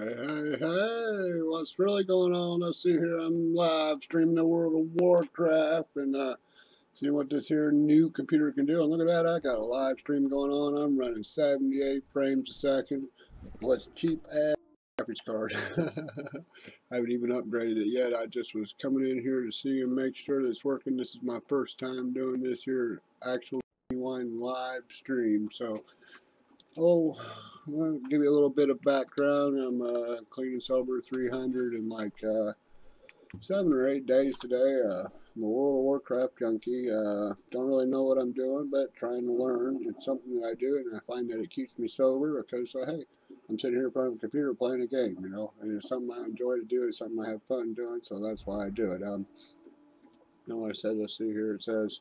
Hey, hey, what's really going on? Let's see here. I'm live streaming the World of Warcraft and uh, seeing what this here new computer can do. And look at that, I got a live stream going on. I'm running 78 frames a second. What's cheap ass graphics card? I haven't even upgraded it yet. I just was coming in here to see and make sure that it's working. This is my first time doing this here actual live stream. So Oh, give you a little bit of background. I'm uh, clean and sober 300 in like uh, seven or eight days today. Uh, I'm a World of Warcraft junkie. Uh, don't really know what I'm doing, but trying to learn. It's something that I do, and I find that it keeps me sober because, uh, hey, I'm sitting here in front of a computer playing a game, you know, and it's something I enjoy to do. It's something I have fun doing, so that's why I do it. Um, you know what I said? Let's see here. It says,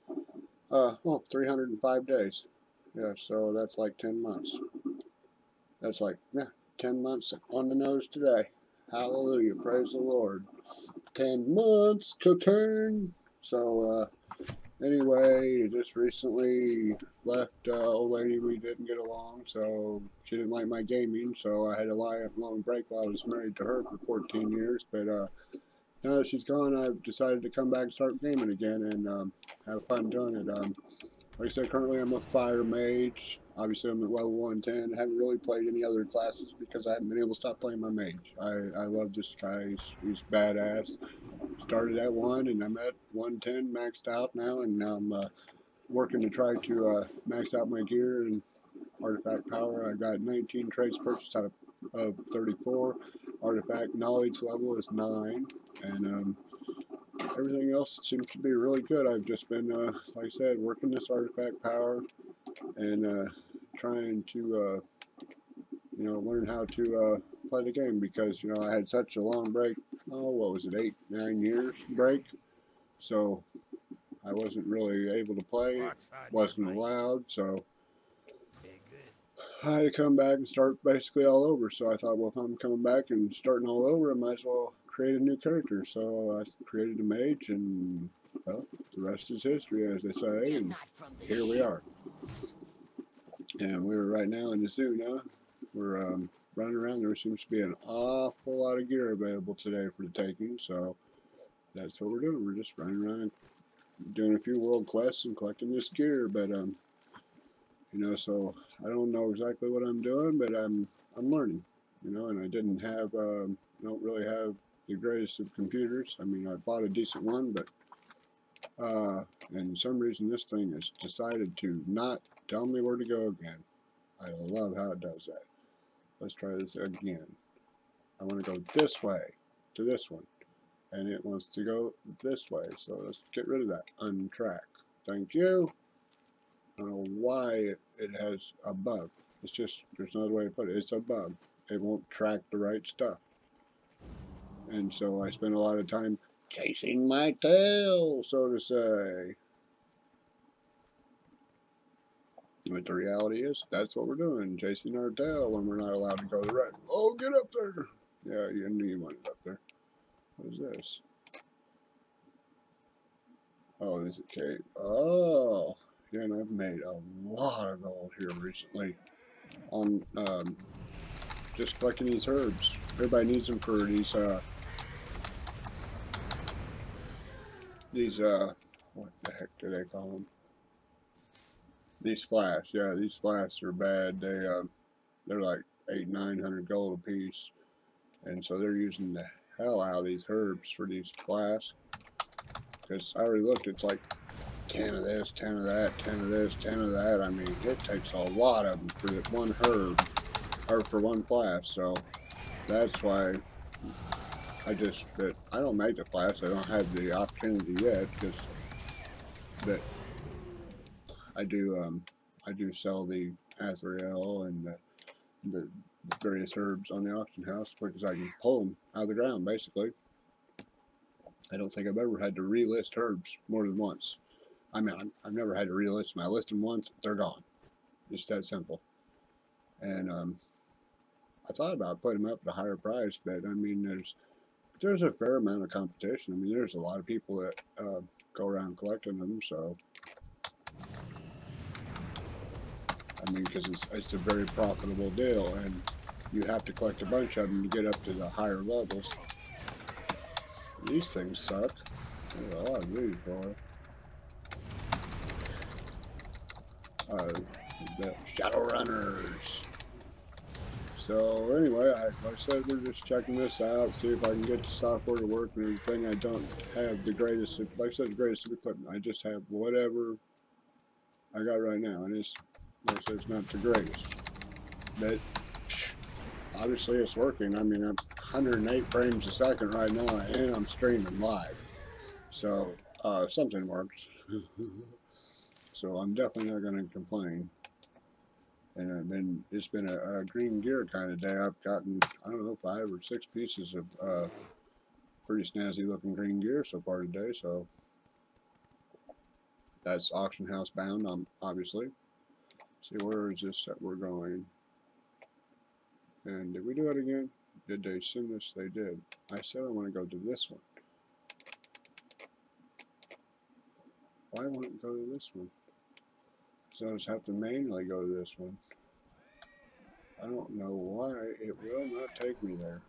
uh, oh, 305 days. Yeah, so that's like 10 months. That's like, yeah, 10 months on the nose today. Hallelujah. Praise the Lord. 10 months to turn. So, uh, anyway, just recently left uh, old lady. We didn't get along, so she didn't like my gaming, so I had a long break while I was married to her for 14 years. But uh, now that she's gone, I've decided to come back and start gaming again and um, have fun doing it. Um, like I said, currently I'm a fire mage. Obviously, I'm at level 110. I haven't really played any other classes because I haven't been able to stop playing my mage. I, I love this guy. He's, he's badass. Started at 1 and I'm at 110 maxed out now. And now I'm uh, working to try to uh, max out my gear and artifact power. I got 19 traits purchased out of, of 34. Artifact knowledge level is 9. And um, everything else seems to be really good. I've just been, uh, like I said, working this artifact power and uh, trying to, uh, you know, learn how to uh, play the game because, you know, I had such a long break. Oh, what was it, eight, nine years break? So I wasn't really able to play, wasn't allowed, so I had to come back and start basically all over. So I thought, well, if I'm coming back and starting all over, I might as well create a new character. So I created a mage, and well, the rest is history, as they say. And here we are. And we're right now in the zoo now. We're um, running around. There seems to be an awful lot of gear available today for the taking. So that's what we're doing. We're just running around doing a few world quests and collecting this gear. But um, you know, so I don't know exactly what I'm doing, but I'm I'm learning. You know, and I didn't have um, don't really have the greatest of computers. I mean, I bought a decent one, but uh, and some reason this thing has decided to not tell me where to go again. I love how it does that. Let's try this again. I want to go this way to this one. And it wants to go this way. So let's get rid of that. Untrack. Thank you. I don't know why it, it has a bug. It's just, there's another way to put it. It's a bug. It won't track the right stuff. And so I spent a lot of time chasing my tail, so to say. But the reality is, that's what we're doing, chasing our tail when we're not allowed to go the right. Oh, get up there! Yeah, you knew you wanted up there. What is this? Oh, this is a cave. Oh, yeah, and I've made a lot of gold here recently on um, just collecting these herbs. Everybody needs them for these uh, these, uh, what the heck do they call them? These splash, yeah, these splash are bad. They, uh, they're like eight, nine hundred gold a piece. And so they're using the hell out of these herbs for these splash. Because I already looked, it's like 10 of this, 10 of that, 10 of this, 10 of that. I mean, it takes a lot of them for one herb, or for one flask. So that's why I just, but I don't make the class. I don't have the opportunity yet but I do, um, I do sell the Aethril and the, the various herbs on the auction house because I can pull them out of the ground basically. I don't think I've ever had to relist herbs more than once. I mean, i have never had to relist them. I list them once, they're gone. It's that simple. And um, I thought about putting them up at a higher price, but I mean, there's there's a fair amount of competition. I mean, there's a lot of people that uh, go around collecting them, so I mean, because it's it's a very profitable deal, and you have to collect a bunch of them to get up to the higher levels. These things suck. There's a lot of these, boy. Uh, the Shadowrunners. So anyway, I, like I said, we're just checking this out, see if I can get the software to work and everything. I don't have the greatest, like I said, the greatest equipment. I just have whatever I got right now, and it's, like I said, it's not the greatest. But obviously it's working. I mean, I'm 108 frames a second right now, and I'm streaming live. So uh, something works. so I'm definitely not going to complain and I've been it's been a, a, green gear kind of day. I've gotten I don't know five or six pieces of uh, pretty snazzy looking green gear so far today. So that's auction house bound. I'm um, obviously. See where is this that we're going? And did we do it again? Did they send us? They did. I said I want to go to this one. Why won't it go to this one? So I just have to manually go to this one. I don't know why it will not take me there.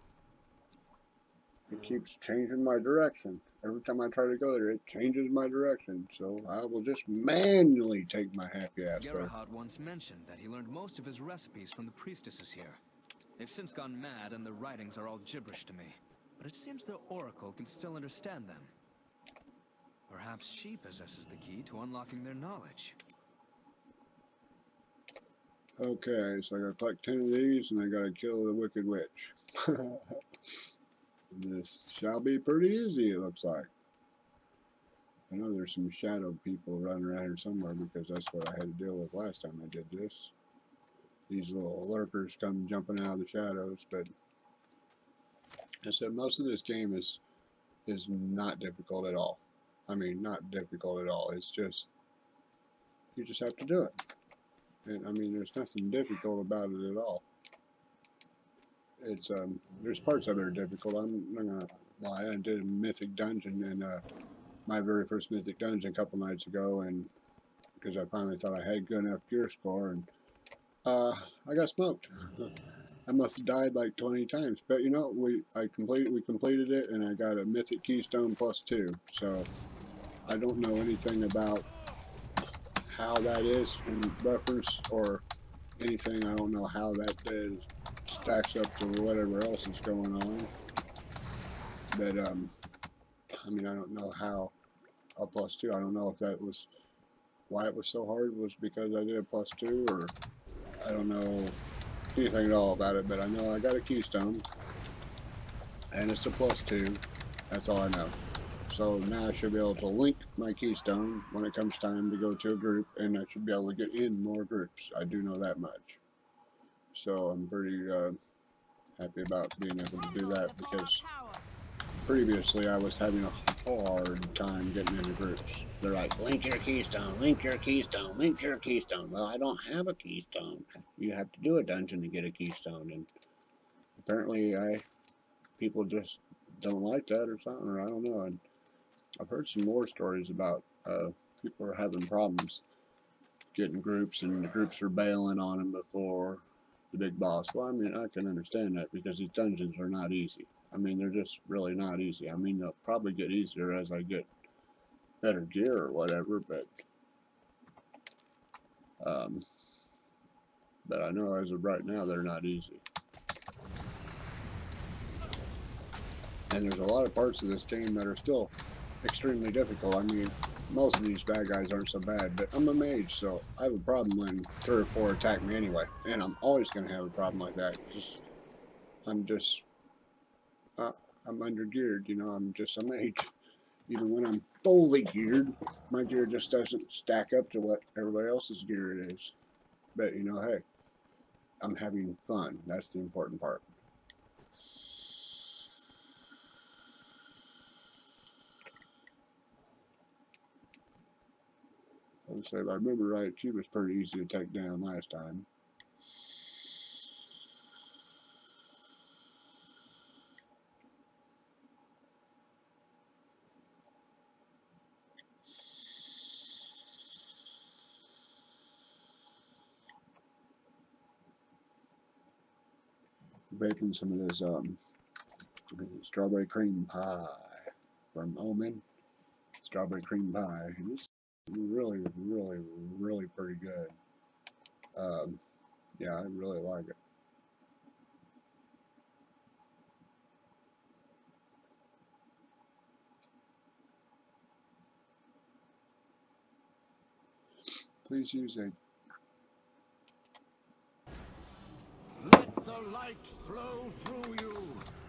It hmm. keeps changing my direction. Every time I try to go there, it changes my direction. So I will just manually take my happy ass there. Gerahad once mentioned that he learned most of his recipes from the priestesses here. They've since gone mad and their writings are all gibberish to me. But it seems the Oracle can still understand them. Perhaps she possesses the key to unlocking their knowledge. Okay, so I gotta collect 10 of these and I gotta kill the Wicked Witch. this shall be pretty easy, it looks like. I know there's some shadow people running around here somewhere because that's what I had to deal with last time I did this. These little lurkers come jumping out of the shadows, but I said most of this game is is not difficult at all. I mean, not difficult at all. It's just, you just have to do it. And I mean, there's nothing difficult about it at all. It's um, there's parts of it are difficult. I'm not gonna lie. I did a mythic dungeon and uh, my very first mythic dungeon a couple nights ago, and because I finally thought I had good enough gear score, and uh, I got smoked. I must have died like 20 times, but you know, we I completed we completed it, and I got a mythic keystone plus two. So I don't know anything about how that is in reference or anything. I don't know how that is, stacks up to whatever else is going on. But, um, I mean, I don't know how a plus two. I don't know if that was why it was so hard was because I did a plus two or I don't know anything at all about it. But I know I got a keystone and it's a plus two. That's all I know. So now I should be able to link my keystone when it comes time to go to a group and I should be able to get in more groups. I do know that much. So I'm pretty uh, happy about being able to do that because previously I was having a hard time getting into groups. They're like, link your keystone, link your keystone, link your keystone. Well, I don't have a keystone. You have to do a dungeon to get a keystone. And apparently I people just don't like that or something, or I don't know. And I've heard some more stories about uh, people are having problems getting groups and the groups are bailing on them before the big boss. Well, I mean, I can understand that because these dungeons are not easy. I mean, they're just really not easy. I mean, they'll probably get easier as I get better gear or whatever, but um, but I know as of right now, they're not easy. And there's a lot of parts of this game that are still extremely difficult. I mean, most of these bad guys aren't so bad, but I'm a mage, so I have a problem when three or four attack me anyway, and I'm always going to have a problem like that. Just, I'm just, uh, I'm under geared, you know, I'm just a mage. Even when I'm fully geared, my gear just doesn't stack up to what everybody else's gear is. But, you know, hey, I'm having fun. That's the important part. I say if I remember right, she was pretty easy to take down last time. baking some of this um, strawberry cream pie from Omen. Strawberry cream pie. Really, really, really pretty good. Um, yeah, I really like it. Please use a Let the light flow through you.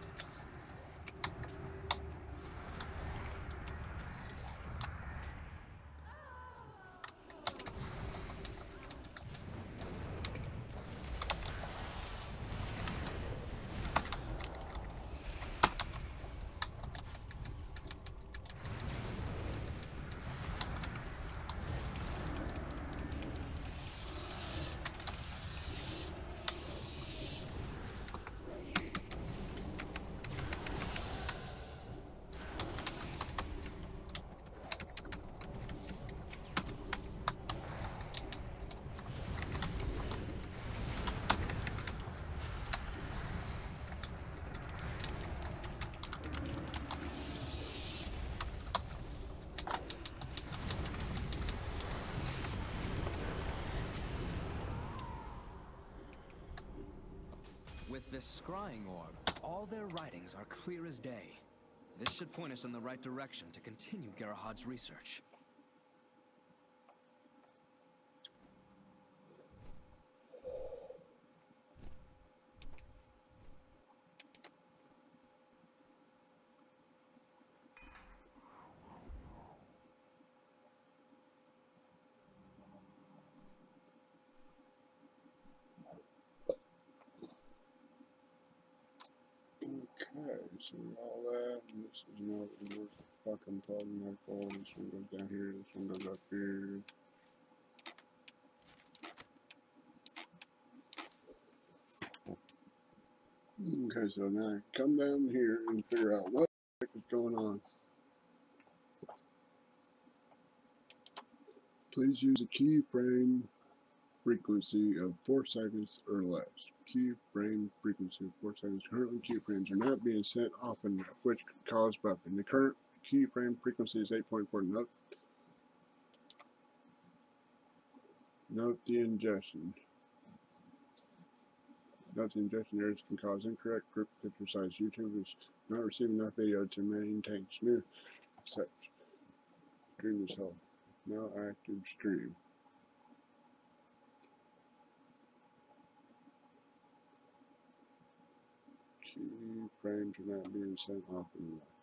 This scrying orb, all their writings are clear as day. This should point us in the right direction to continue Gerahad's research. So all that, and this is not the fuck I'm talking about. Oh, this one goes down here, this one goes up here. Okay, so now I come down here and figure out what the heck is going on. Please use a keyframe frequency of 4 seconds or less. Keyframe frequency of 4 seconds. Currently, keyframes are not being sent often enough, which could cause buffing. The current keyframe frequency is 8.4. Note, note the ingestion. Note the ingestion errors can cause incorrect group picture size. YouTube is not receiving enough video to maintain smooth set. Stream is held. Now active stream. Key frames are not being sent often enough.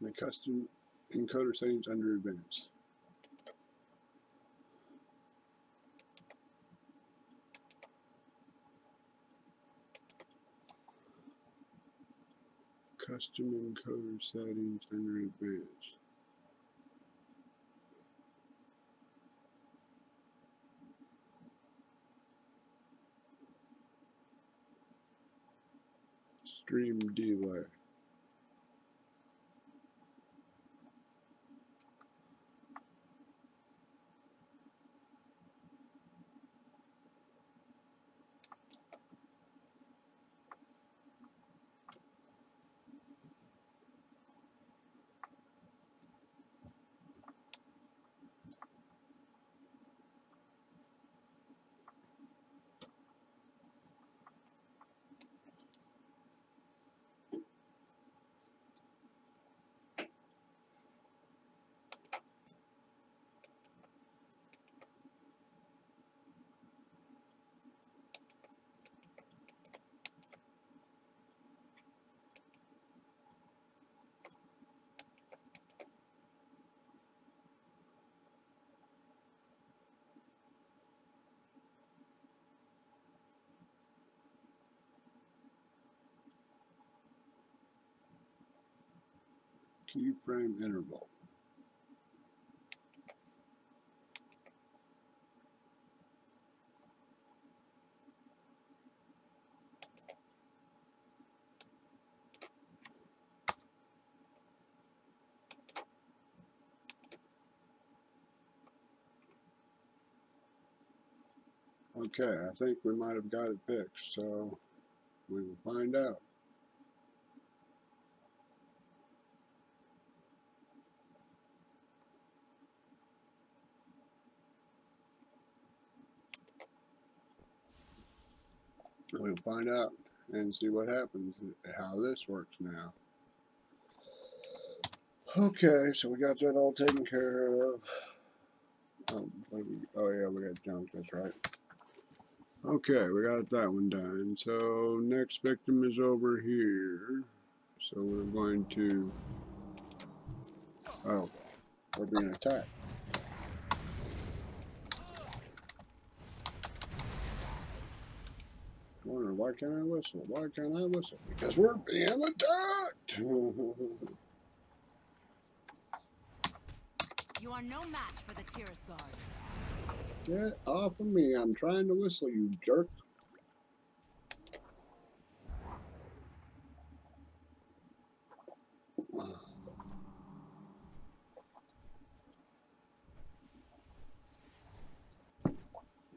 And the custom encoder settings under advanced. Custom encoder settings under advanced. Stream delay. Keyframe interval. Okay, I think we might have got it fixed, so we will find out. We'll find out and see what happens, how this works now. Okay, so we got that all taken care of. Um, oh yeah, we got junk, that's right. Okay, we got that one done. So next victim is over here. So we're going to, oh, we're being attacked. Wonder why can't I whistle? Why can't I whistle? Because we're being attacked. You are no match for the Tirith Guard. Get off of me. I'm trying to whistle, you jerk.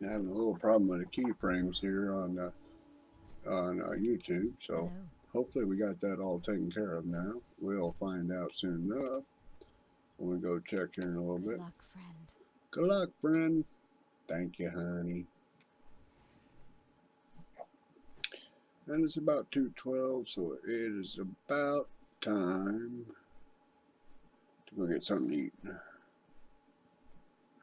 Having a little problem with the keyframes here on uh, on uh, YouTube, so Hello. hopefully we got that all taken care of now. We'll find out soon enough when we go check here in a little Good bit. luck, friend. Good luck, friend. Thank you, honey. And it's about 2.12, so it is about time to go get something to eat.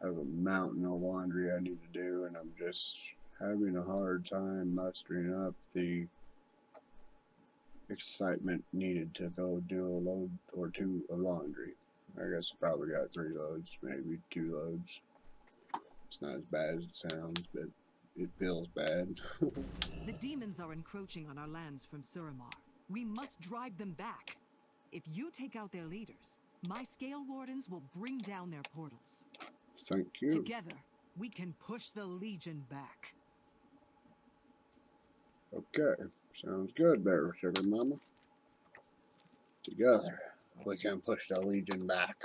I have a mountain of laundry I need to do, and I'm just having a hard time mustering up the excitement needed to go do a load or two of laundry. I guess I probably got three loads, maybe two loads. It's not as bad as it sounds, but it feels bad. The demons are encroaching on our lands from Suramar. We must drive them back. If you take out their leaders, my scale wardens will bring down their portals. Thank you. Together, we can push the Legion back. Okay, sounds good there, Sugar Mama. Together, we can push the Legion back.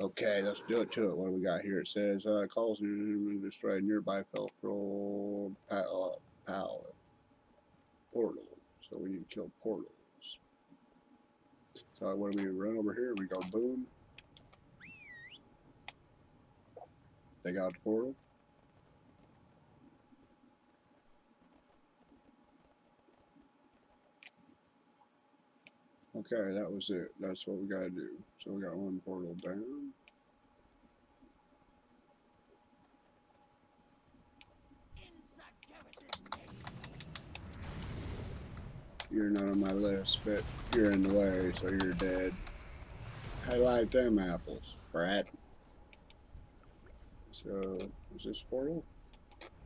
Okay, let's do it to it. What do we got here? It says, uh, calls to destroy nearby Feltro pal pallet portal. So we need to kill portals. So what do we run over here? We go boom. They got the portal. Okay, that was it. That's what we gotta do. So we got one portal down. You're not on my list, but you're in the way, so you're dead. I like them apples, brat. So, is this a portal?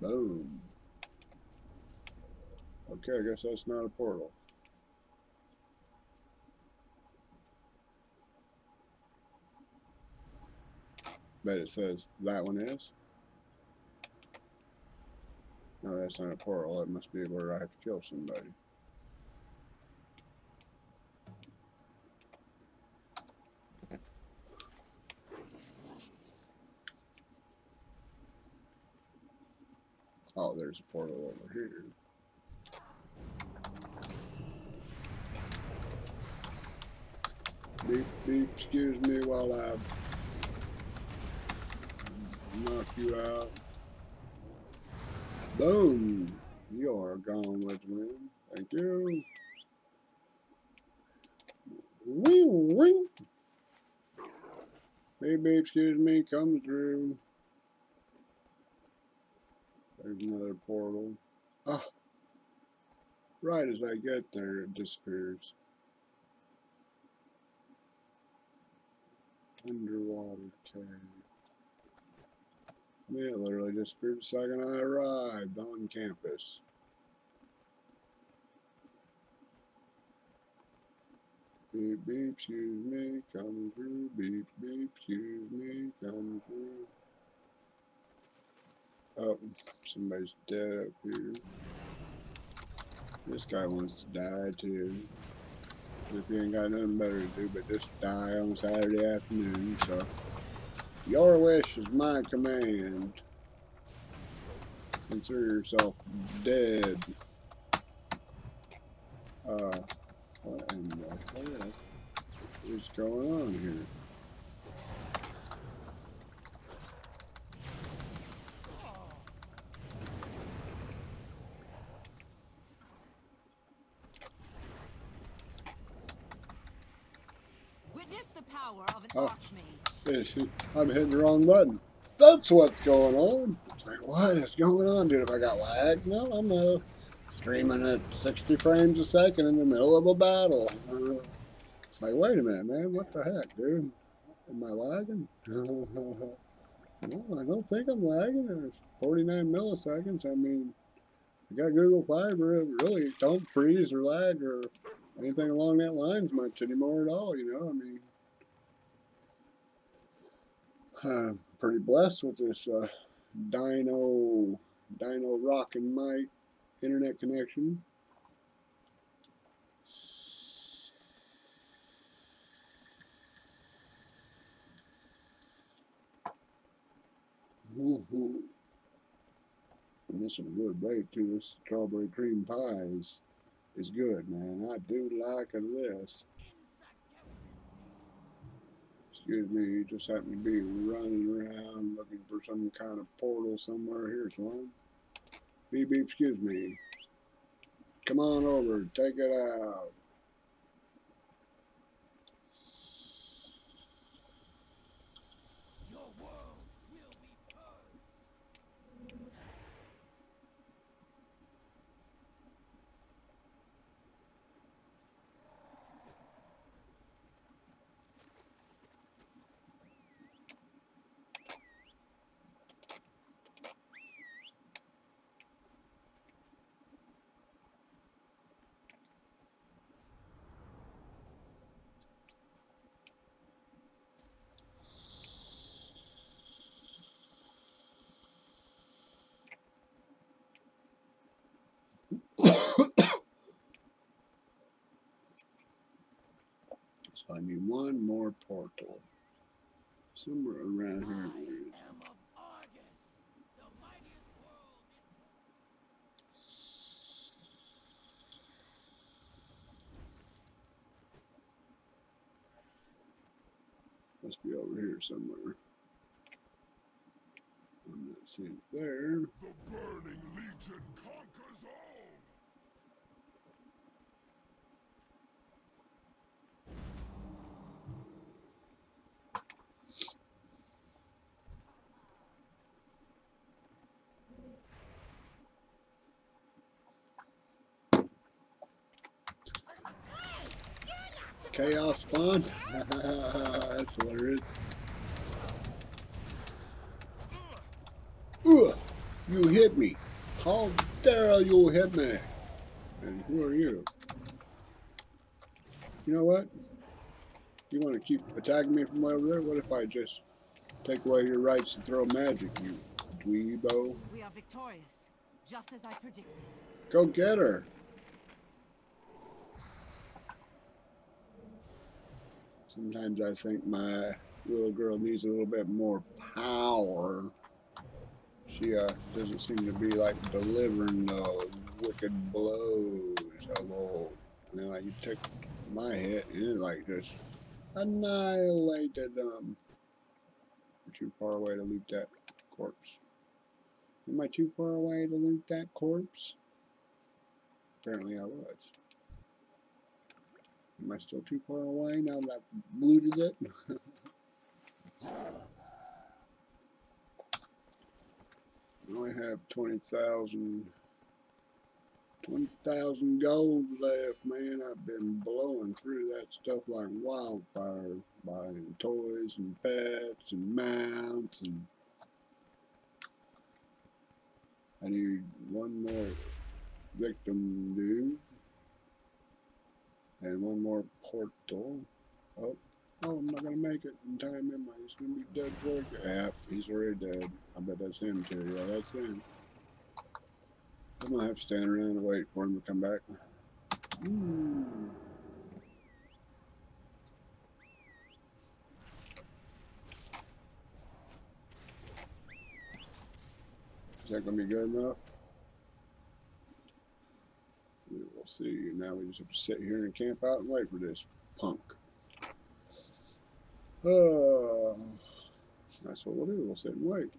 Boom. Okay, I guess that's not a portal. But it says that one is. No, that's not a portal. That must be where I have to kill somebody. Oh, there's a portal over here. Beep, beep, excuse me while I knock you out. Boom! You are gone with the. Thank you. Wee wee. Babe, excuse me, come through. There's another portal. Ah! Right as I get there, it disappears. Underwater cave. Yeah, it literally disappeared the second I arrived on campus. Beep, beep, excuse me, coming through. Beep, beep, excuse me, coming through. Oh, somebody's dead up here. This guy wants to die too. If he ain't got nothing better to do but just die on Saturday afternoon, so your wish is my command. Consider yourself dead. Uh, what in the heck is going on here? Witness the power of an Oh. He- I'm hitting the wrong button. That's what's going on. It's like, what is going on, dude? If I got lag? No, I'm uh, streaming at 60 frames a second in the middle of a battle. Uh, it's like, wait a minute, man. What the heck, dude? Am I lagging? no, I don't think I'm lagging. It's 49 milliseconds. I mean, I got Google Fiber. It really don't freeze or lag or anything along that lines much anymore at all, you know? I mean, I'm pretty blessed with this uh, Dino Dino Rock and Might internet connection. And there's some good bake too. This strawberry cream pie is, is good, man. I do like this. Excuse me, you just happen to be running around looking for some kind of portal somewhere. Here's one. Beep beep, excuse me. Come on over, take it out. Your world will be purged. So I need one more portal. Somewhere around I here. am of Argus, the mightiest world in Must be over here somewhere. I'm not seeing it there. The Burning Legion conquers all! Chaos spawn? That's hilarious. Ugh, you hit me. How dare you hit me? And who are you? You know what? You want to keep attacking me from over there? What if I just take away your rights to throw magic, you dweebo? We are victorious, just as I predicted. Go get her. Sometimes I think my little girl needs a little bit more power. She uh, doesn't seem to be like delivering those wicked blows of old. Like you took my hit and it like just annihilated them. You're too far away to loot that corpse. Am I too far away to loot that corpse? Apparently I was. Am I still too far away now that I've looted it? I only have 20,000 20,000 gold left, man. I've been blowing through that stuff like wildfire, buying toys and pets and mounts and I need one more victim, dude. And one more portal. Oh, oh, I'm not gonna make it in time, am I? He's gonna be dead for it. Yeah, he's already dead. I bet that's him too. Yeah, that's him. I'm gonna have to stand around and wait for him to come back. Hmm. Is that gonna be good enough? Will see. Now we just have to sit here and camp out and wait for this punk. Uh, that's what we'll do. We'll sit and wait.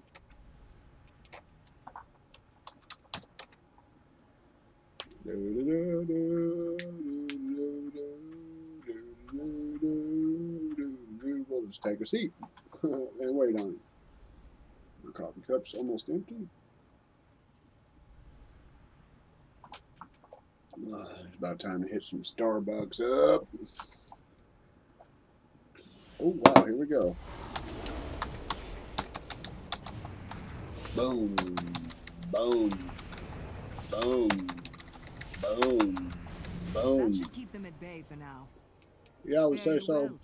We'll just take a seat and wait on it. My coffee cup's almost empty. Uh, it's about time to hit some Starbucks up. Oh wow, here we go. Boom, boom, boom, boom, That boom. should keep them at bay for now. Yeah, I would say so. well.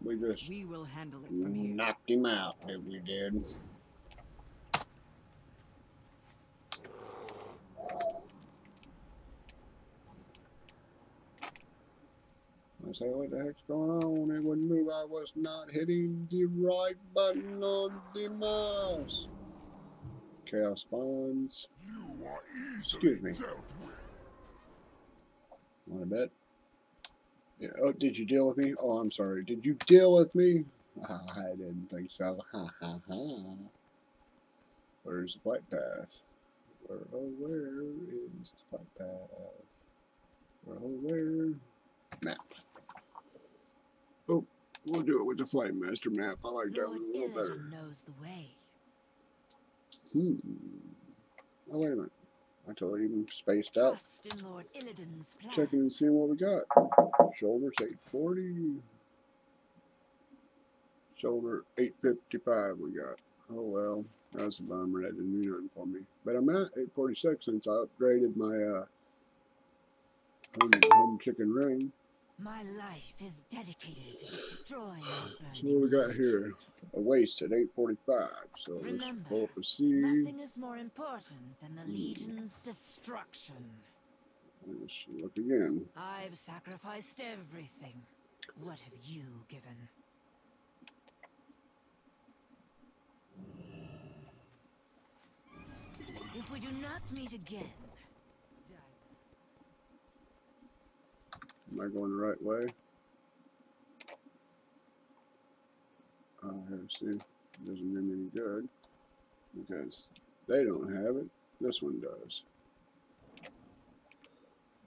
We just We will handle it from here. knocked him out, if we, did? Say, what the heck's going on? It wouldn't move. I was not hitting the right button on the mouse. Chaos spawns. Excuse me. Want to bet? Yeah. Oh, did you deal with me? Oh, I'm sorry. Did you deal with me? Ah, I didn't think so. Ha ha ha. Where's the flight path? Where, oh, where is the flight path? Where, oh, where? Map. Oh, we'll do it with the flight master map. I like that Lord one a little better. Knows the way. Hmm. Oh, wait a minute. I totally even spaced out. Trust in Lord plan. Checking and seeing what we got. Shoulders 840. Shoulder 855 we got. Oh well, that's a bummer. That didn't do nothing for me. But I'm at 846 since I upgraded my uh, home, home chicken ring. My life is dedicated to destroying So what we got here? A waste at 845. So let's pull up a C. Nothing is more important than the Legion's destruction. Let's look again. I've sacrificed everything. What have you given? If we do not meet again, Am I going the right way? Uh, here, see, doesn't do me any good because they don't have it. This one does.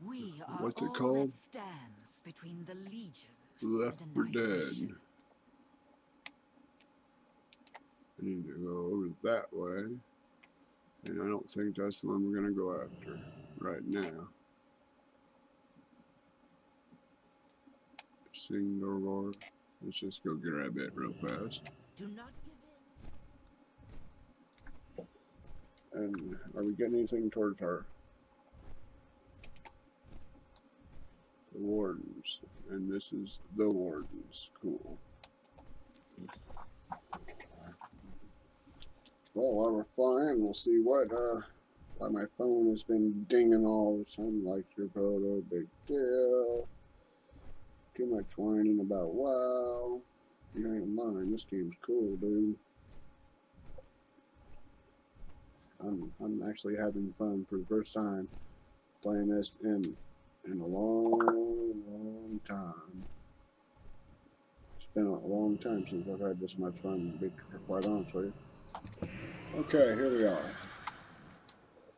we are What's it called? stands between the Legion Left for dead. I need to go over that way. And I don't think that's the one we're going to go after right now. Single roar. Let's just go grab it real fast. Do not give in. And are we getting anything towards our the wardens? And this is the wardens. Cool. Well, while we're flying, we'll see what uh why my phone has been dinging all the time like your photo, big deal. Too much whining about WoW. You ain't lying, this game's cool, dude. I'm I'm actually having fun for the first time playing this in in a long, long time. It's been a long time since I've had this much fun. To be quite honest with you. Okay, here we are.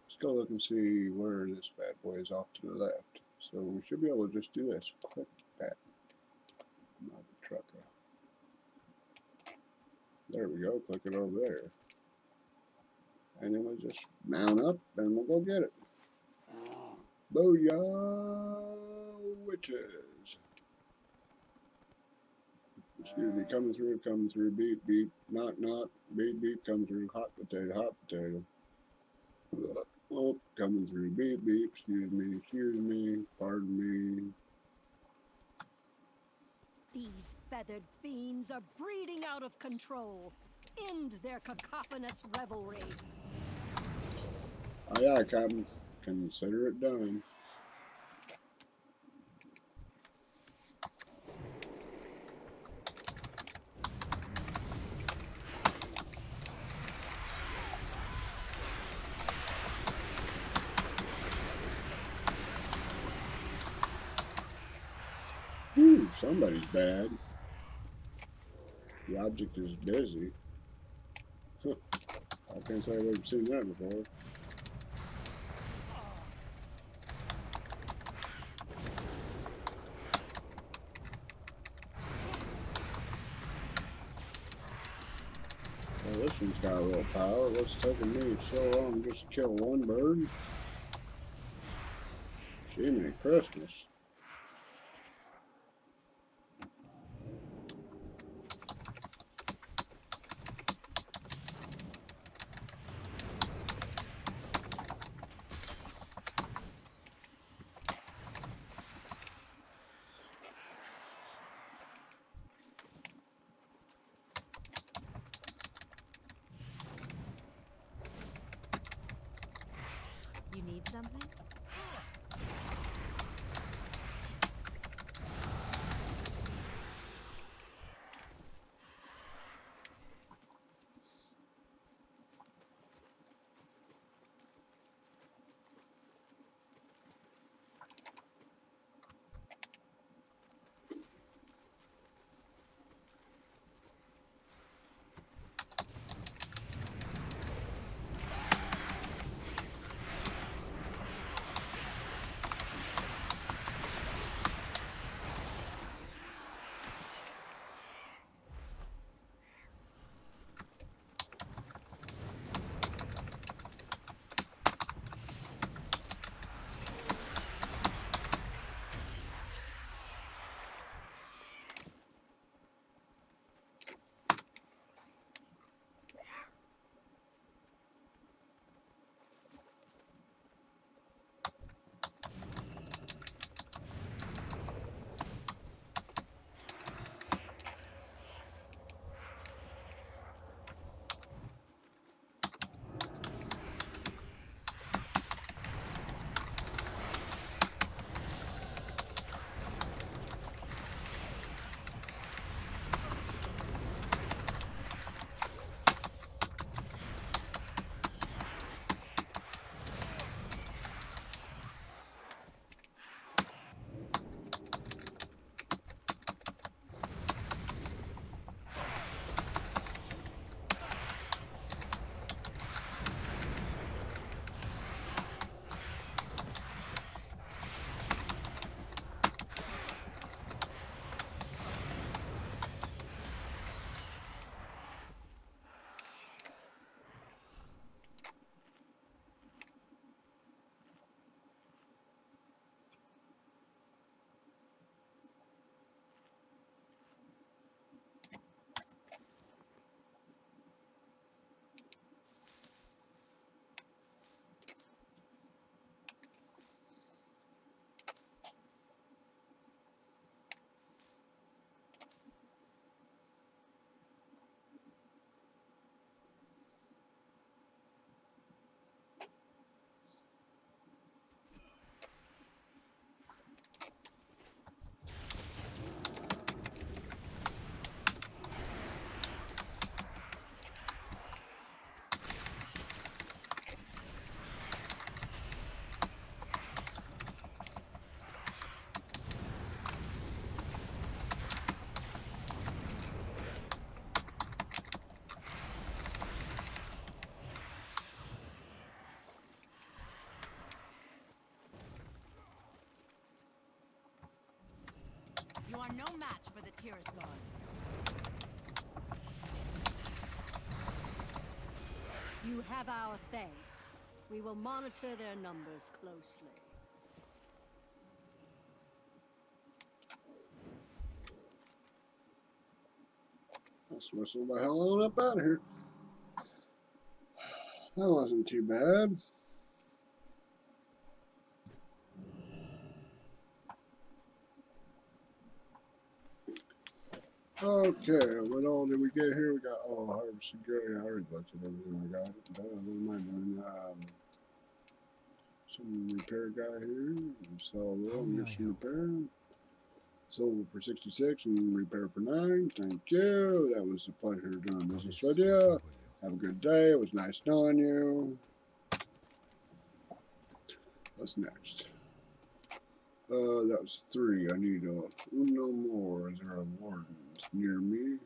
Let's go look and see where this bad boy is off to the left. So we should be able to just do this. Click the trucker. There we go. Click it over there and then we'll just mount up and we'll go get it. Booyah, witches. Excuse me, coming through, coming through, beep, beep, knock, knock, beep, beep, coming through, hot potato, hot potato. Oh, coming through, beep, beep, excuse me, excuse me, pardon me. These feathered fiends are breeding out of control. End their cacophonous revelry. Oh, aye, aye, Captain. Consider it done. Ooh, somebody's bad. The object is busy. Huh. I can't say I've ever seen that before. Well, this one's got a little power. What's taking me so long just to kill one bird? Jiminy Christmas. The Tears Guard. You have our thanks. We will monitor their numbers closely. Let's whistle the hell on up out of here. That wasn't too bad. Okay, what all did we get here? We got oh harvest gray. I already looked at everything we got. Uh, what am I doing? Um, some repair guy here. Sell a little, get some repair. Sold for 66 and repair for 9. Thank you. That was a pleasure doing business with you. Have a good day. It was nice knowing you. What's next? Uh, that was three. I need a uno more. Is there a near me?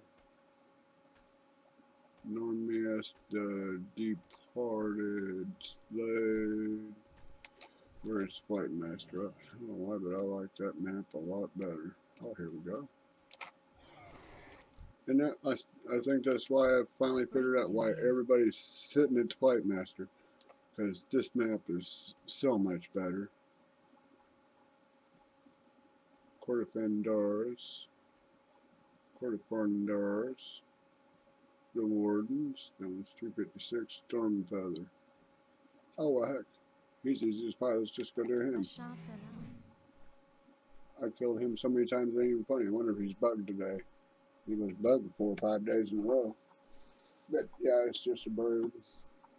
Known me as the departed slave. Where's Flight Master? I don't know why, but I like that map a lot better. Oh, here we go. And that, I, I think that's why I finally figured out why everybody's sitting at Flight Master. Because this map is so much better. Court of Farondis. Cortefendars. The Wardens. That was 256 Storm Feather. Oh, well, heck. He's easy as pie. Let's just go to him. I killed him so many times it ain't even funny. I wonder if he's bugged today. He was bugged four or five days in a row. But yeah, it's just a bird.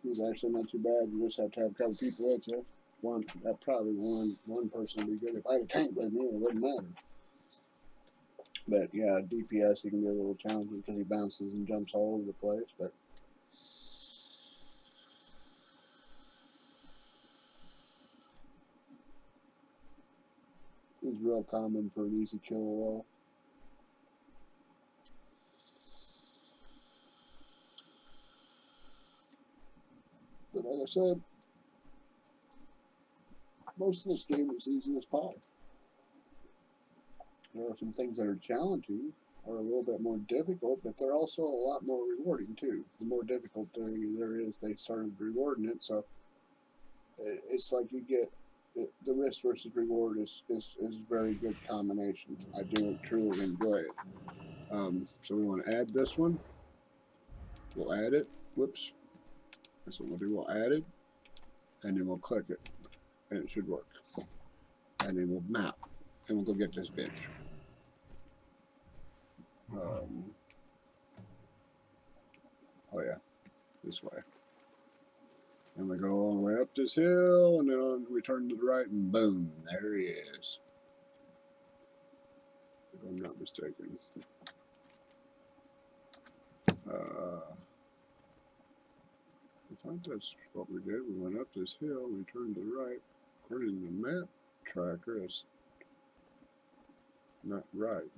He's actually not too bad. You just have to have a couple people with you. One, that probably one one person would be good. If I had a tank with me, it wouldn't matter. But yeah, DPS he can be a little challenging because he bounces and jumps all over the place. But is real common for an easy kill though. But like I said, most of this game is easy as pie. There are some things that are challenging or a little bit more difficult, but they're also a lot more rewarding too. The more difficult there, is, they started rewarding it. So it's like you get the risk versus reward is, is, is a very good combination. I do truly enjoy it. Um, so we want to add this one. We'll add it. Whoops. That's what we'll do. We'll add it. And then we'll click it. And it should work. And then we'll map. And we'll go get this bitch. Um, oh yeah. This way. And we go all the way up this hill, and then we turn to the right, and boom, there he is. If I'm not mistaken. Uh, I thought that's what we did. We went up this hill, we turned to the right. According to the map tracker, it's not right.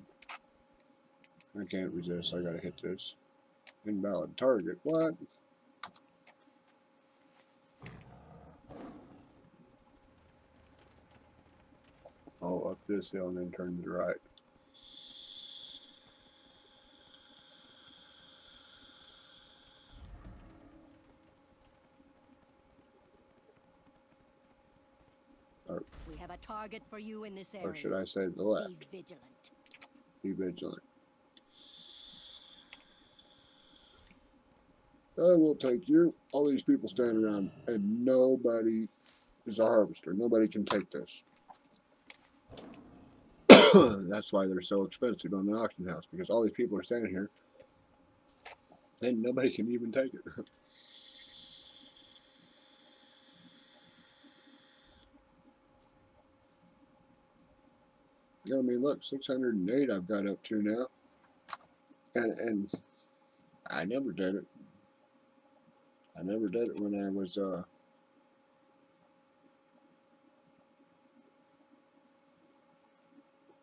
I can't resist. I gotta hit this. Invalid target. What? Oh, up this hill and then turn to the right. Or, we have a target for you in this area. Or should I say the left? Be vigilant. Be vigilant. I will take you. All these people standing around, and nobody is a harvester. Nobody can take this. that's why they're so expensive on the auction house because all these people are standing here and nobody can even take it. I mean, look, 608 I've got up to now. And, and I never did it. I never did it when I was, uh,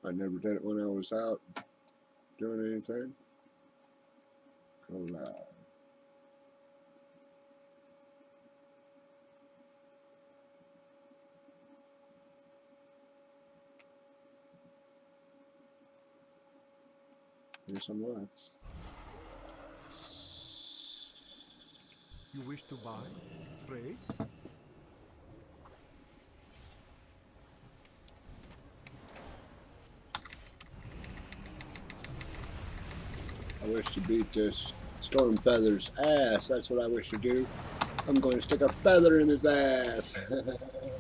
I never did it when I was out doing anything. Go live. Here's some lights. You wish to buy? Trade? I wish to beat this Storm Feather's ass. That's what I wish to do. I'm going to stick a feather in his ass.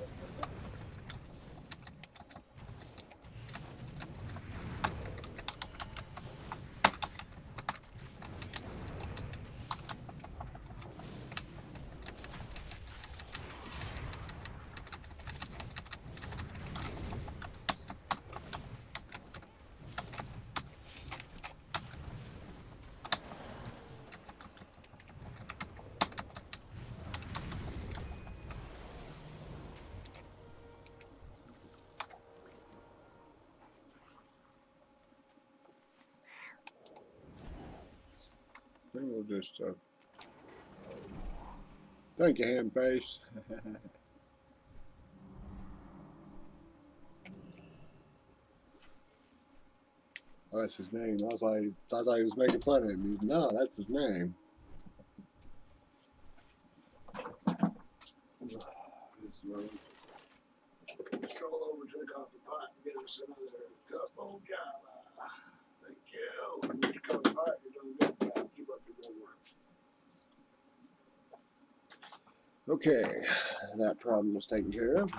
think we'll just. Uh, thank you, hand face. oh, that's his name. I was like, I thought he was making fun of him. No, that's his name. Stroll over to the coffee pot and get us another cup of Java. Thank you. Mr. Coffee pot, you're doing good. pal. Keep up the good work. Okay, that problem was taken care of.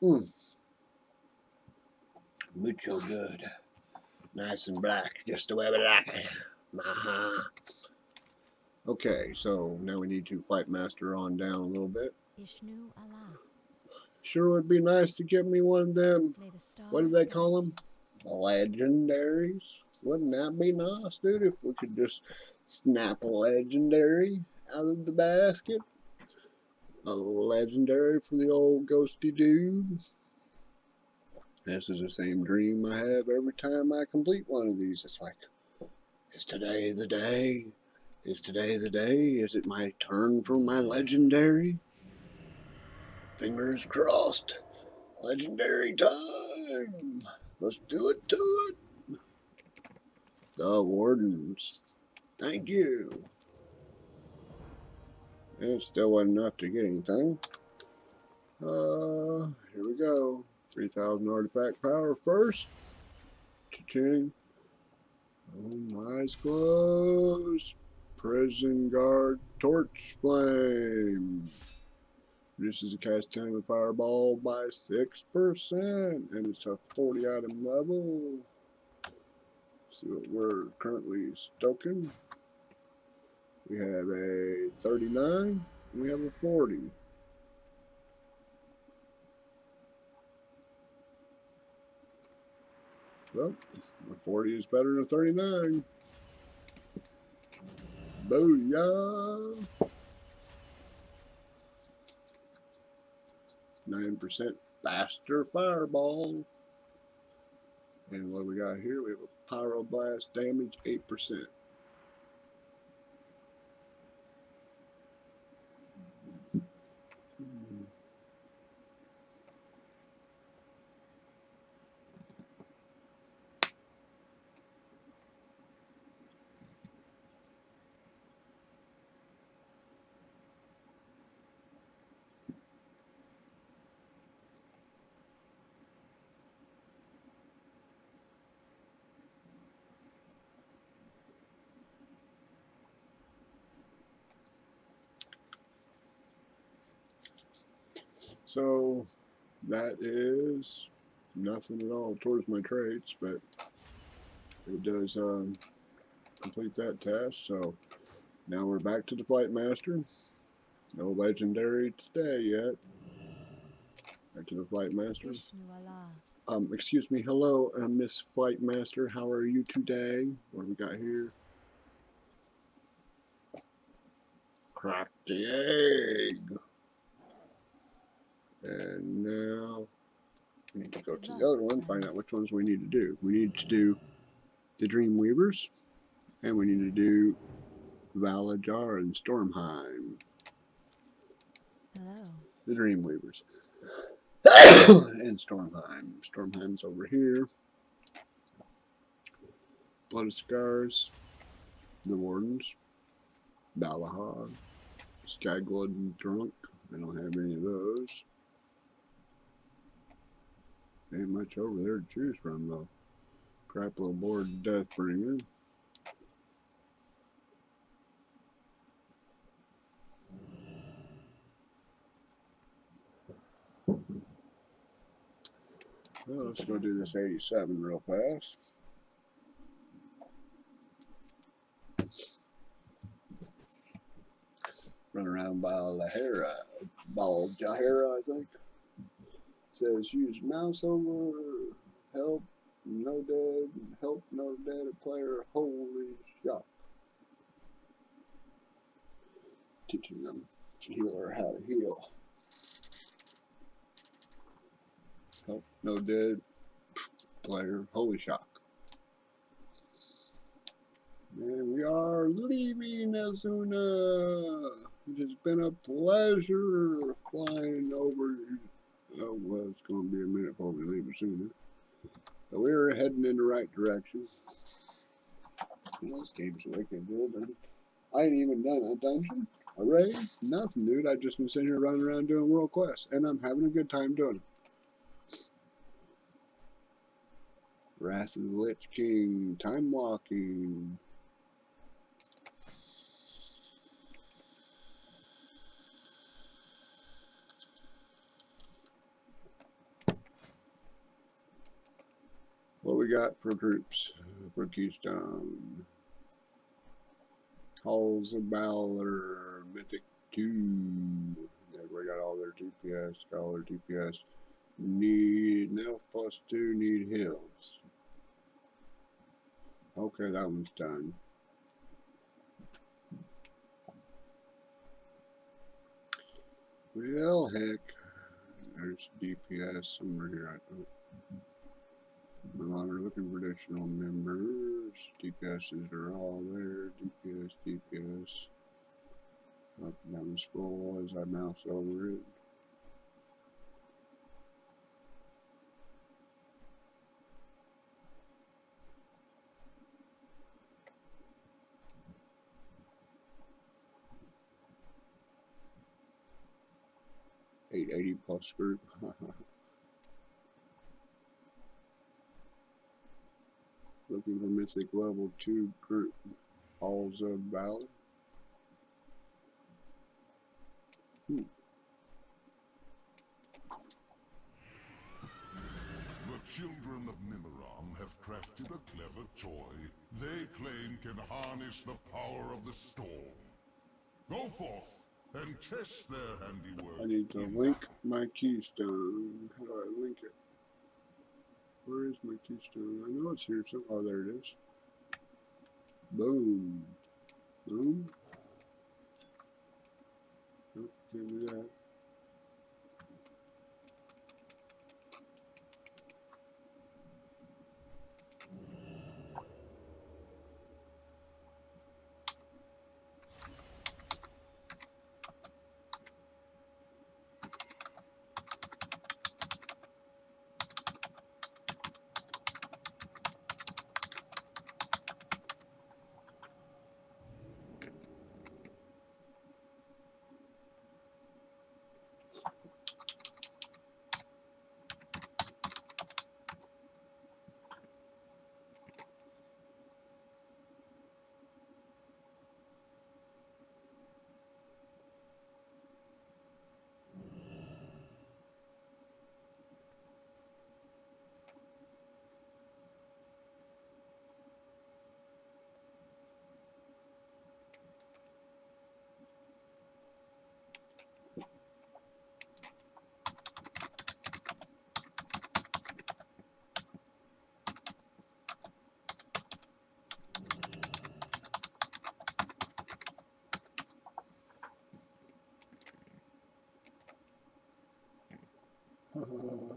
Hmm. Mucho good. Nice and black, just the way we like it. Uh-huh. Okay, so now we need to flight master on down a little bit. Ishnu Sure would be nice to get me one of them. May the stars What do they call them? Legendaries. Wouldn't that be nice, dude? If we could just snap a legendary out of the basket. A legendary for the old ghosty dude. This is the same dream I have every time I complete one of these. It's like, is today the day? Is today the day? Is it my turn for my legendary? Fingers crossed. Legendary time. Let's do it to it. The Wardens. Thank you. It still wasn't enough to get anything. Uh, here we go. 3,000 artifact power first. Cha-ching. Oh, my eyes closed. Prison guard torch flame. Reduces the cast time of fireball by 6%. And it's a 40 item level. See what we're currently stoking. We have a 39. And we have a 40. Well, a 40 is better than a 39. Booyah! 9% faster fireball. And what we got here? We have a pyroblast damage 8%. So that is nothing at all towards my traits, but it does um, complete that task. So now we're back to the Flight Master. No legendary today yet. Back to the Flight Master. Um, excuse me. Hello, uh, Miss Flight Master. How are you today? What do we got here? Crack the egg. And now we need to go to the other one, find out which ones we need to do. We need to do the Dream Weavers, and we need to do Valarjar and Stormheim. Hello. The Dream Weavers. and Stormheim. Stormheim's over here. Blood of Scars. The Wardens. Balahar. Skaglood and Drunk. I don't have any of those. Ain't much over there to choose from though. Crap little board Deathbringer. Well, let's go do this 87 real fast. Run around by Lahara, Bal Jahara, I think. Says use mouse over help no dead help no dead player holy shock. Teaching them healer how to heal. Help no dead player holy shock. And we are leaving Azuna. It has been a pleasure flying over. Oh, well, it's going to be a minute before we leave Azuna. But we're heading in the right direction. Know, this game's wicked and I ain't even done a dungeon, a raid, nothing, dude. I've just been sitting here running around doing world quests, and I'm having a good time doing it. Wrath of the Lich King, Time Walking. Got for groups for Keystone? Halls of Valor, Mythic 2. Everybody got all their DPS, got all their DPS. Need Nelf plus 2, need Hills. Okay, that one's done. Well, heck, there's DPS somewhere here. I don't. No longer looking for additional members. DPSs are all there. DPS, DPS. Up and down the scroll as I mouse over it. Eight eighty plus group. Looking for Mythic Level 2 group. Halls of Valor. Hmm. The children of Mimiram have crafted a clever toy they claim can harness the power of the storm. Go forth and test their handiwork. I need to link my keystone. How do I link it? Where is my keystone? I know it's here. So, oh, there it is. Boom. Boom. Nope, can't do that.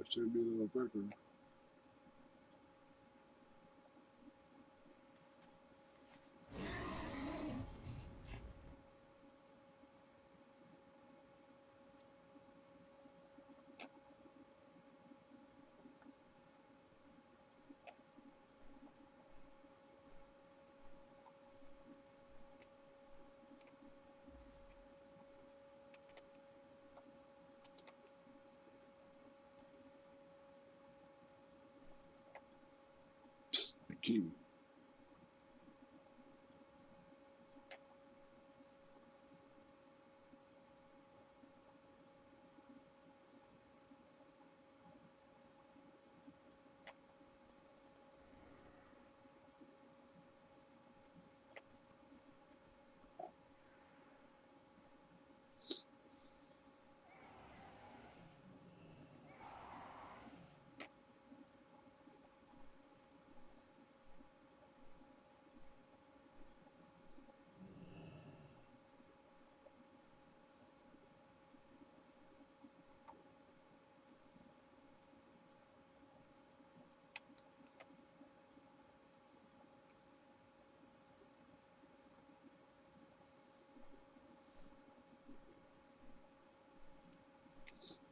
Should be a little quicker. Kim.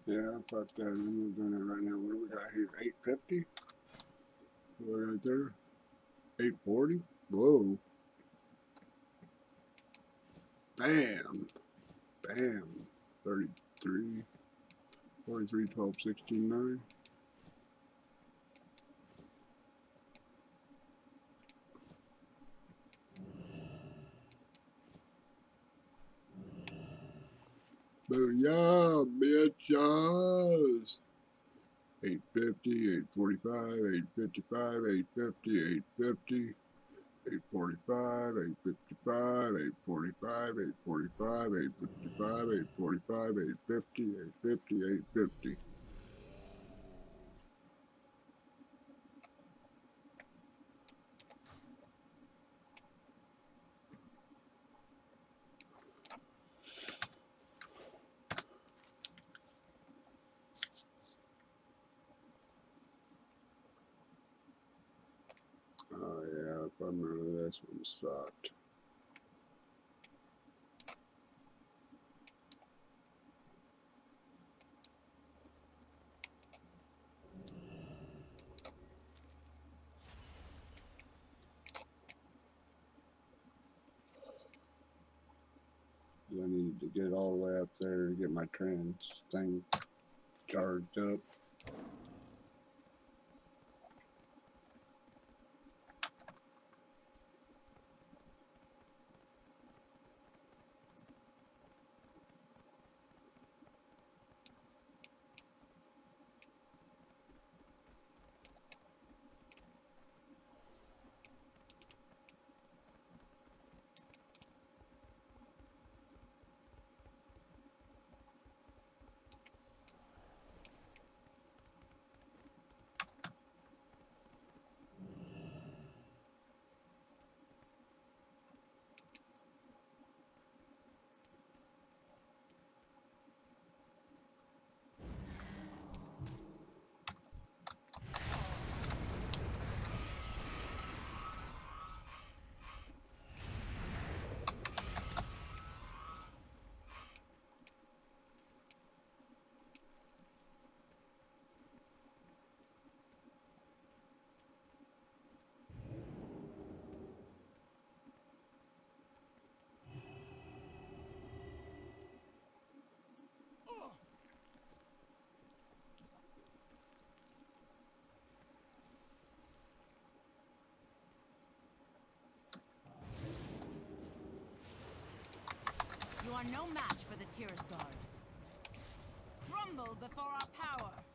Yeah, I fuck that. I'm not doing that right now. What do we got here? 850? Right there? 840? Whoa. Bam. Bam. 33. 43, 12, 16, 9. Booyah, bitches! 850, 845, 855, 850, 850, 845, 855, 845, 845, 855, 845, 850, 850, 850. Oh yeah, if I remember one sucked. I need to get all the way up there to get my trans thing charged up. You are no match for the Tears Guard. Crumble before our power.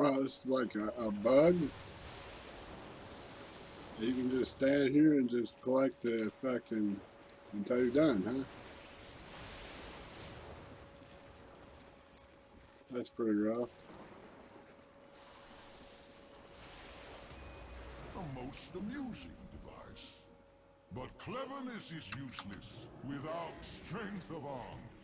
Is like a, a bug. You can just stand here and just collect the fucking until you're done, huh? That's pretty rough. A most amusing device. But cleverness is useless without strength of arms.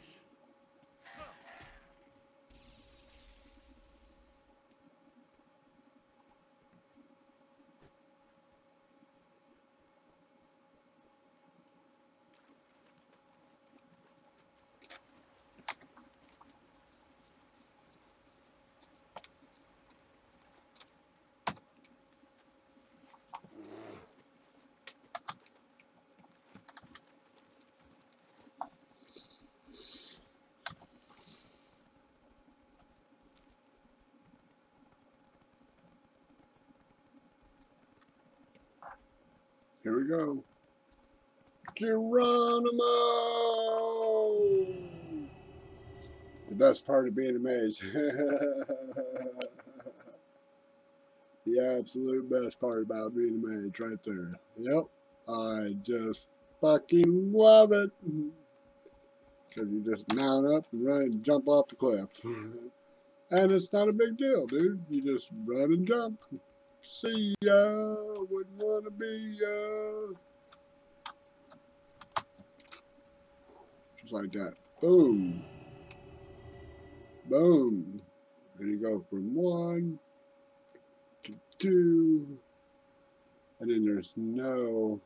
Here we go. Geronimo! The best part of being a mage. the absolute best part about being a mage right there. Yep. I just fucking love it. Because you just mount up and run and jump off the cliff. and it's not a big deal, dude. You just run and jump. See ya, wouldn't wanna be ya. Just like that. Boom. Boom. And you go from one to two. And then there's no,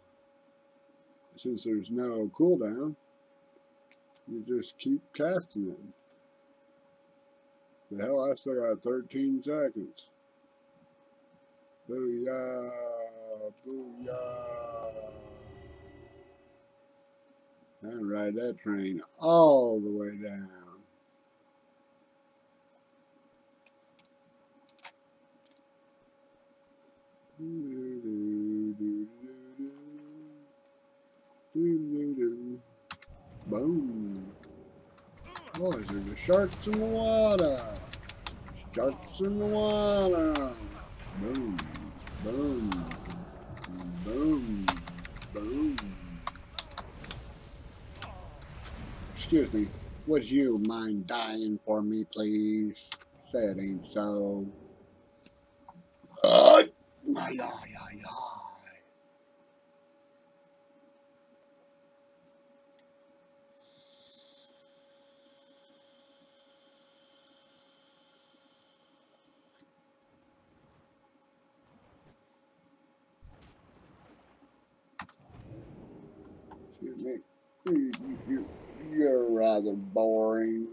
since there's no cooldown, you just keep casting it. The hell, I still got 13 seconds. Booyah! Booyah! And ride that train all the way down. Boom. Boys, there's the sharks in the water. Sharks in the water. Boom. Boom. Boom. Boom. Excuse me. Would you mind dying for me, please? Say it ain't so. Uh, ay, ay, ay, ay. Excuse me. You, you, you, you're rather boring.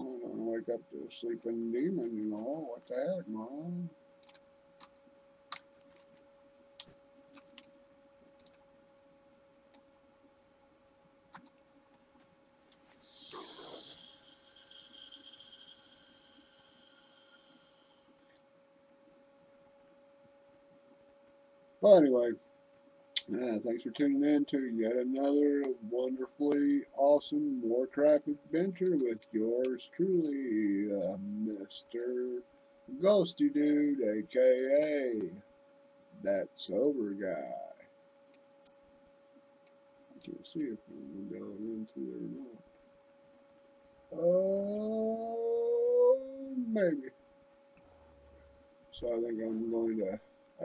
I don't wake up to a sleeping demon, you know. What the heck, man? Well, anyway, yeah, thanks for tuning in to yet another wonderfully awesome Warcraft adventure with yours truly, uh, Mr. GhostieDude, aka that sober guy. I can't see if I'm going to into it or not. Oh, maybe. So I think I'm going to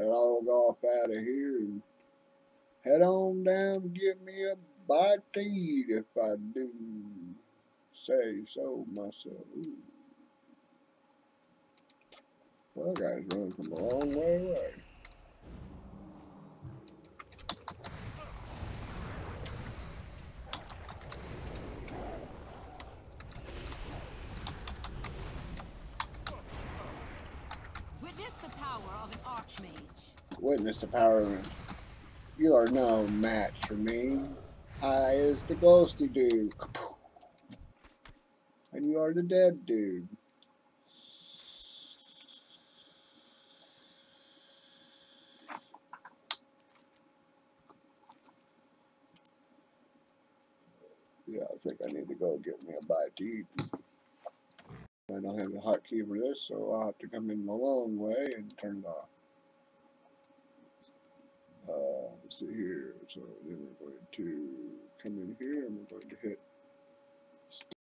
log off out of here and head on down and get me a bite to eat if I do say so myself. Ooh. Well, guys, running from a long way away. Witness the power of an archmage. Witness the power of You are no match for me. I is the GhostieDude. And you are the dead dude. Yeah, I think I need to go get me a bite to eat. I don't have a hotkey for this, so I'll have to come in the long way and turn it off. Uh, see here. So then we're going to come in here and we're going to hit